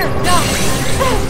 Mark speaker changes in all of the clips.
Speaker 1: Hey! You're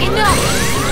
Speaker 1: Enough!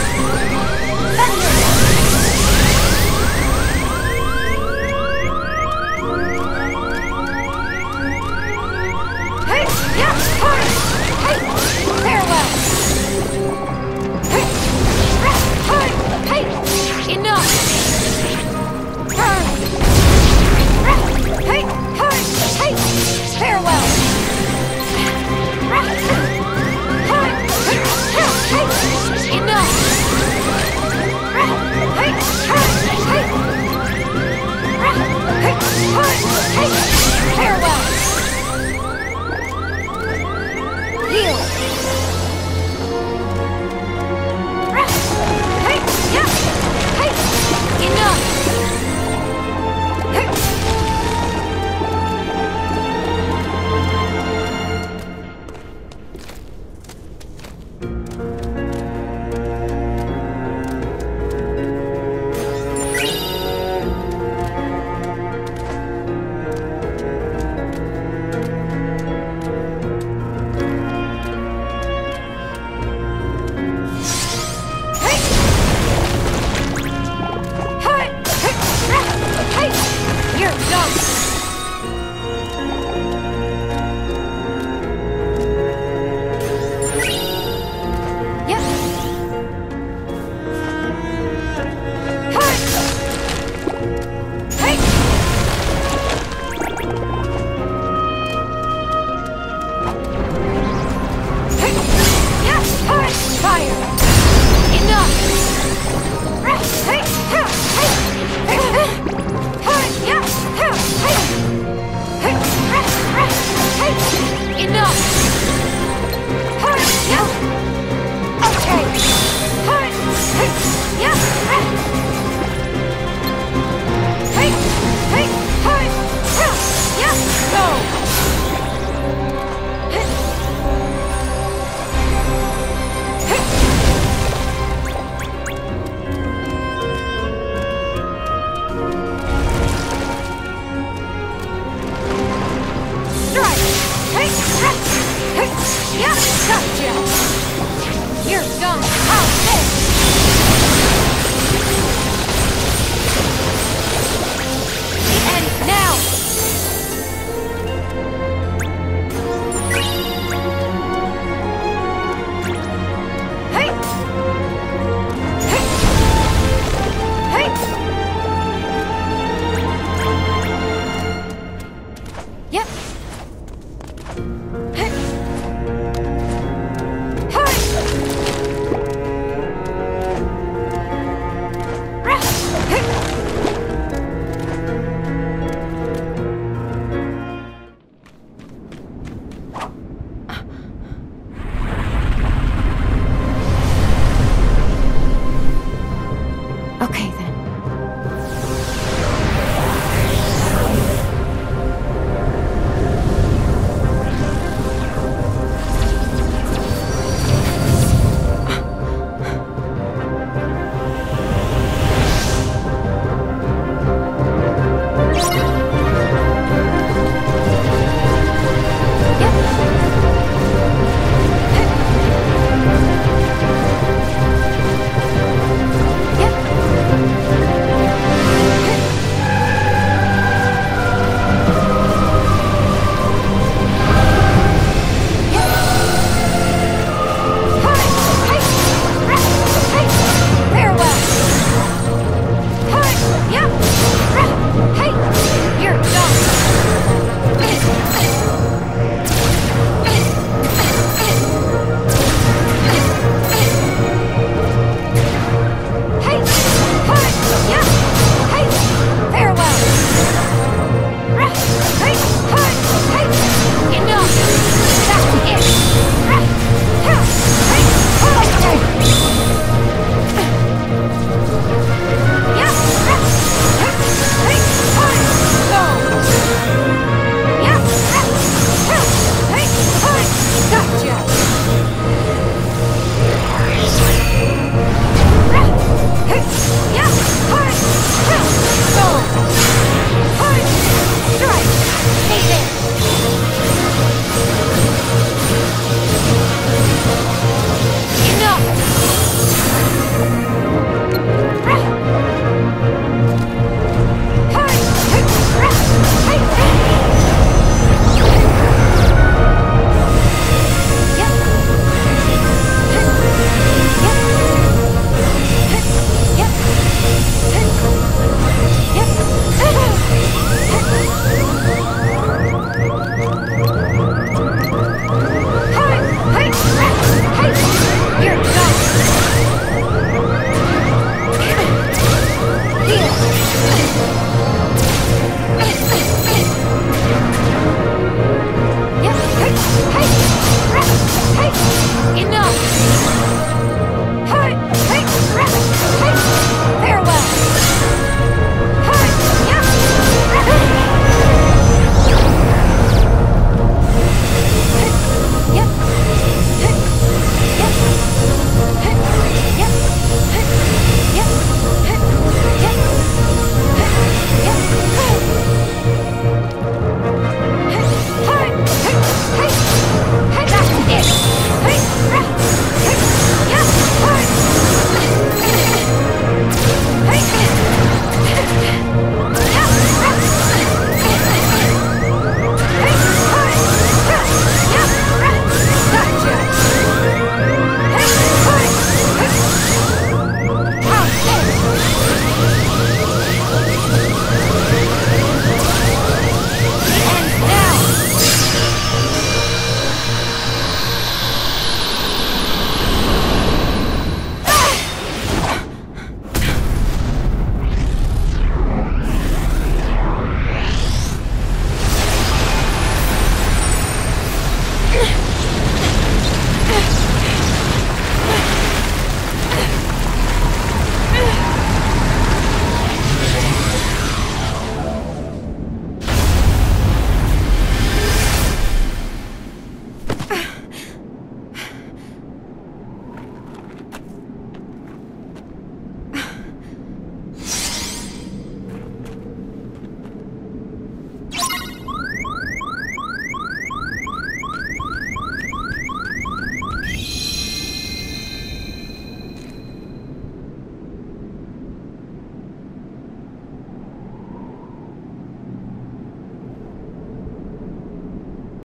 Speaker 1: Yep,